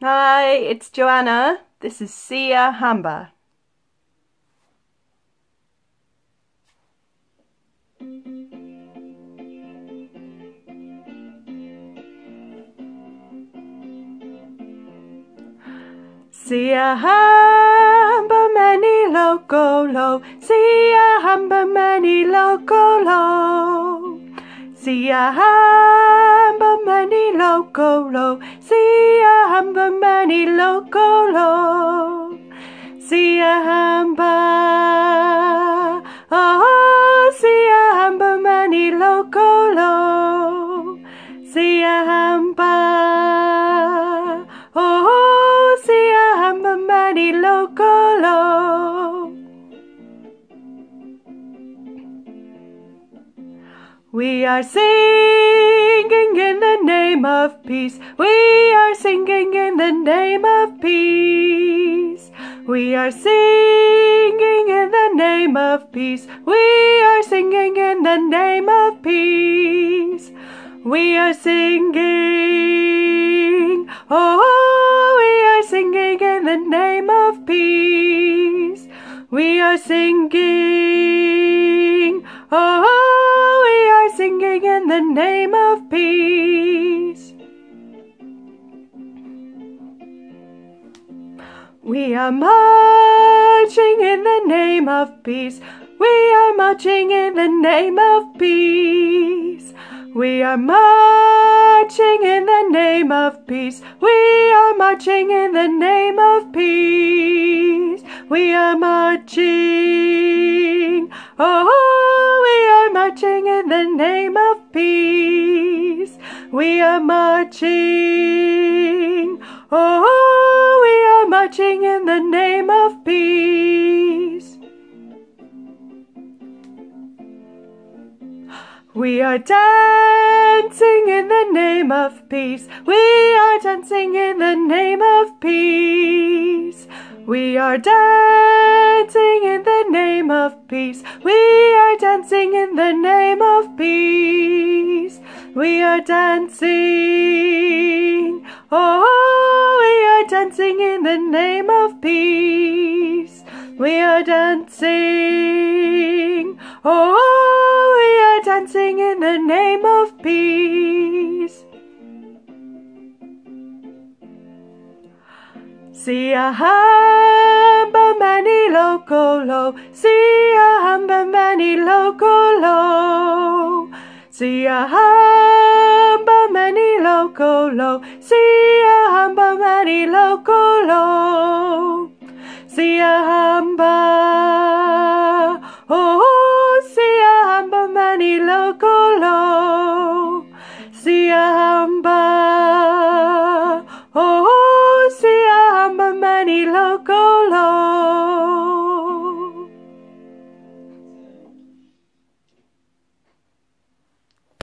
Hi, it's Joanna. This is Siya Hamba. Siya hamba many loco lo, Siya hamba many loco lo. Siya hamba many loco lo, Siya hamba many loco lo. Siya hamba, oh, Siya hamba many loco lo. Siya hamba, oh, Siya hamba many loco lo. We are singing in the of peace. We are singing in the name of peace. We are singing in the name of peace. We are singing in the name of peace. We are singing. Oh, we are singing in the name of peace. We are singing. Oh, we are singing in the name of peace. We are marching in the name of peace. We are marching in the name of peace. We are marching in the name of peace. We are marching in the name of peace. We are marching. Oh, we are marching in the name of peace. We are marching. Oh, marching in the name of peace. We are dancing in the name of peace. We are dancing in the name of peace. We are dancing in the name of peace. We are dancing in the name of peace. We are dancing. Oh, dancing in the name of peace. We are dancing. Oh, we are dancing in the name of peace. Siya hamba mani loco lo, Siya hamba mani loco lo. Siya hamba mani loco lo, Siya hamba mani loco lo. Siya hamba, oh, oh, Siya hamba mani